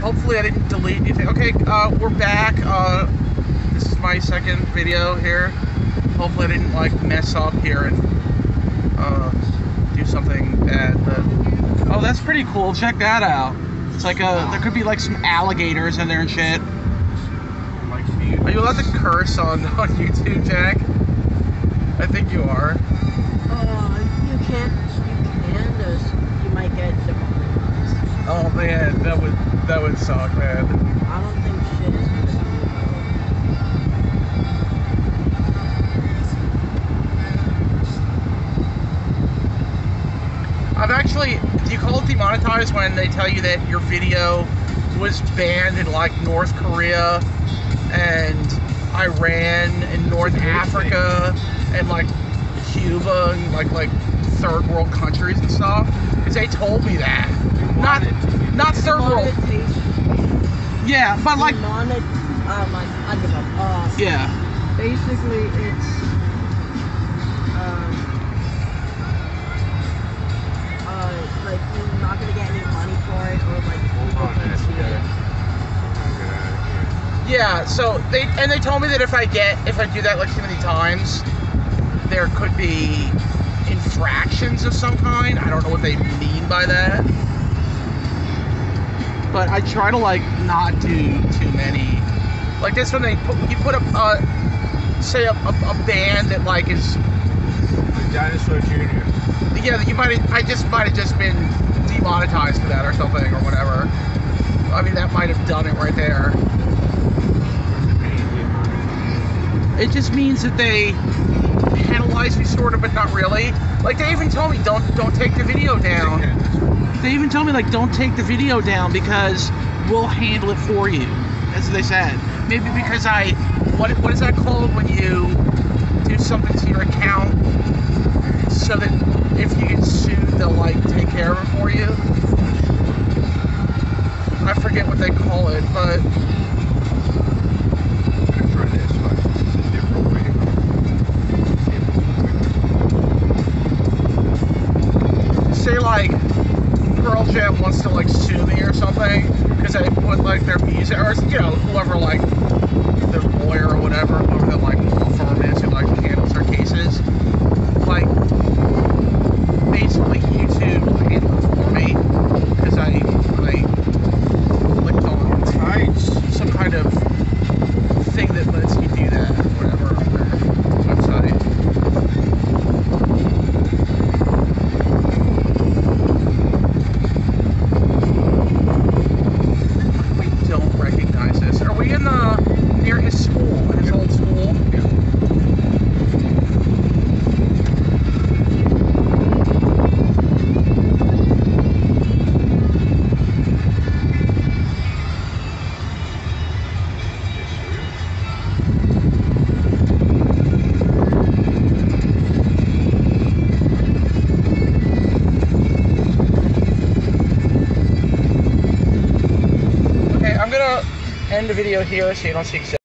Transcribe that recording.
Hopefully I didn't delete anything. Okay, uh, we're back. Uh, this is my second video here. Hopefully I didn't like mess up here and uh, do something bad. But oh, that's pretty cool. Check that out. It's like a there could be like some alligators in there and shit. Are you allowed to curse on on YouTube, Jack? I think you are. Uh, you can't. You can. Just, you might get demonetized. Oh man, that would that would suck, man. I don't think shit is gonna be. I've actually, do you call it demonetized when they tell you that your video was banned in like North Korea and Iran and North Africa and like Cuba and like like third world countries and stuff? Because they told me that. Not not third world. Yeah, but like Demonet. Um, I, I give up. Uh, yeah. basically, it's. Um, uh, like you're not gonna get any money for it, or like people on, can man. see it. Yeah, so they and they told me that if I get if I do that like too many times, there could be infractions of some kind. I don't know what they mean by that. But I try to like not do too many. Like this when they put you put a uh, say a, a, a band that like is The Dinosaur Jr. yeah you might I just might have just been demonetized for that or something or whatever. I mean that might have done it right there. It just means that they penalize me sort of, but not really. Like they even told me don't don't take the video down. They even told me like don't take the video down because we'll handle it for you. That's what they said. Maybe because I what what is that called when you do something to your account so that if you get sued they'll like take care of it for you. I forget what they call it, but Pearl Jam wants to like sue me or something because I put like their music or you know whoever like their end the video here so you don't see exactly.